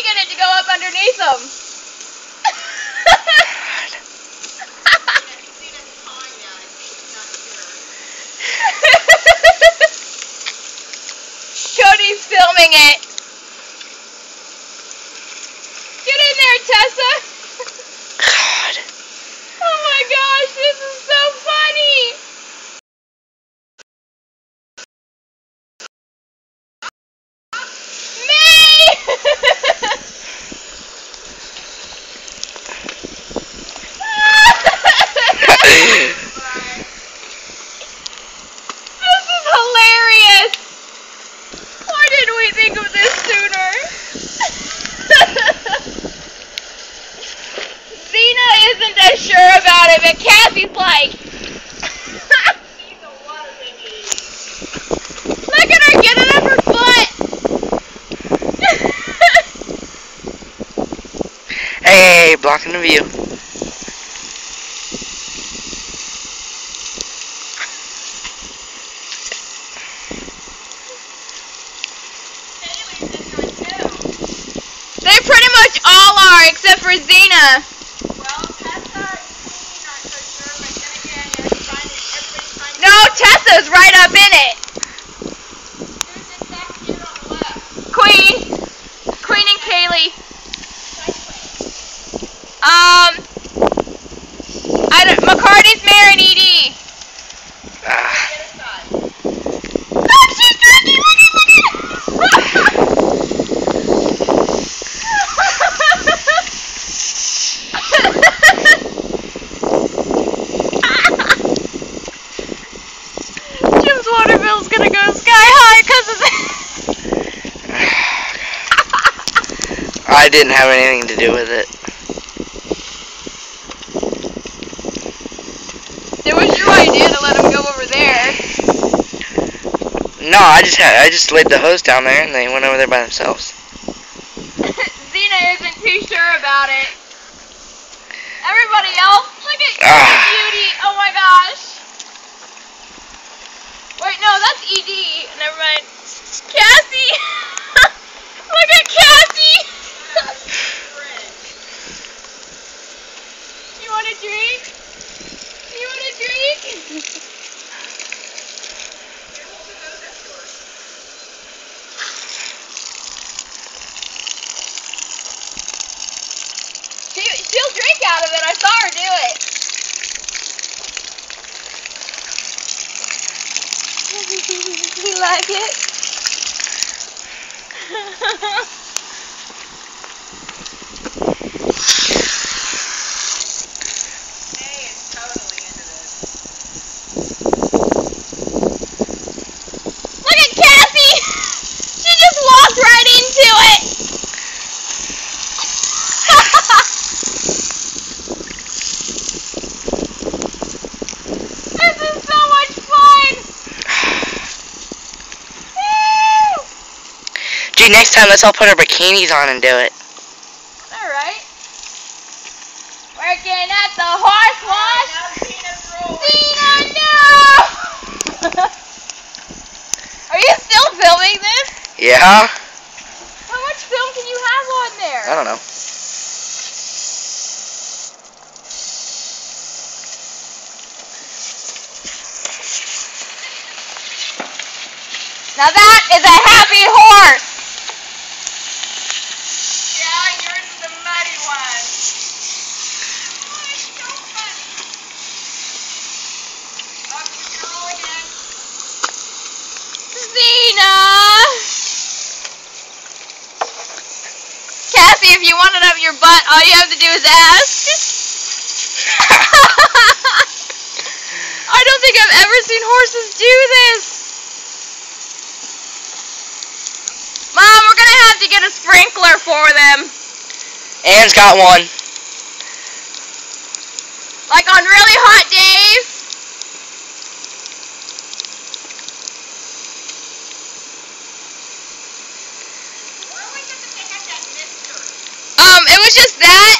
to get it to go up underneath them. Cody's filming it. Get in there, Tessa. God. Oh my gosh, this is so funny. Me! This is hilarious! Why didn't we think of this sooner? Zena isn't as it, but Cassie's like. Look at her getting up her foot! Hey, blocking the view. they pretty much all are, except for Zena. No, Tessa's right up in it. Queen. Queen and Kaylee. Um. I don't, McCarty's Mayor and Edie. Ah. Look, she's drinking. Look at, look at. Jim's water bill's gonna go sky high because of this. I didn't have anything to do with it. It was your idea to let him go over there. No, I just had I just laid the hose down there and they went over there by themselves. Zena isn't too sure about it. Everybody else, look at Ah. Beauty. Oh my gosh. Wait, no, that's Edie. Never mind. Cassie. look at Cassie. you want a drink? You want a drink? She, she'll drink out of it. I saw her do it. you like it? Look at Cassie! She just walked right into it! this is so much fun! Woo! Gee, next time let's all put our bikinis on and do it. Alright. Working at the horse wash. Zena, no! Are you still filming this? Yeah? How much film can you have on there? I don't know. Now that is a happy horse. Yeah, yours is the muddy one. Up you go again. Zena. Cassie, if you want it up your butt, all you have to do is ask. I don't think I've ever seen horses do this. Mom, we're gonna have to get a sprinkler for them. Anne's got one. Like on really hot days. Just that?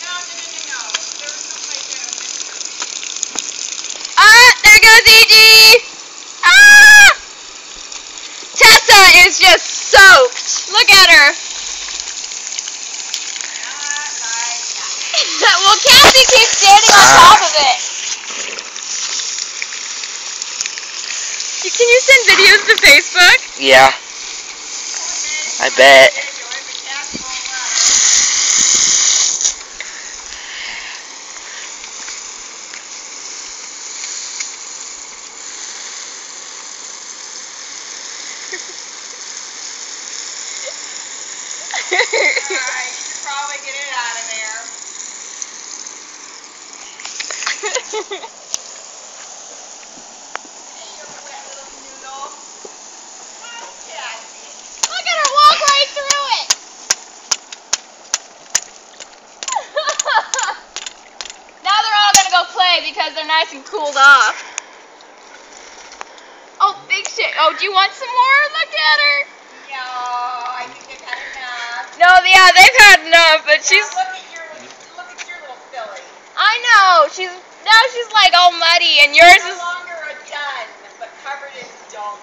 No, no, no, no. Ah, there goes EG. Ah! Tessa is just soaked. Look at her. Well, Cassie keeps standing on top of it. Can you send videos to Facebook? Yeah, I bet. Alright, you should probably get it out of there. Hey, you wet little noodle. Look at her walk right through it. now they're all gonna go play because they're nice and cooled off. Oh. Oh, do you want some more? Look at her. No, I think they've had enough. No, yeah, they've had enough, but she's. Now look at your look at your little filly. I know. She's now she's like all muddy, and yours no is. longer a dun, but covered in dung.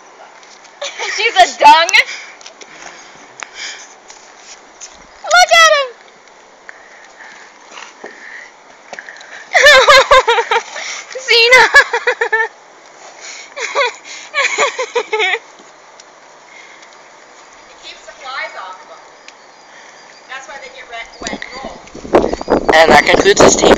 she's a dung. Look at him. Zena. It keeps the flies of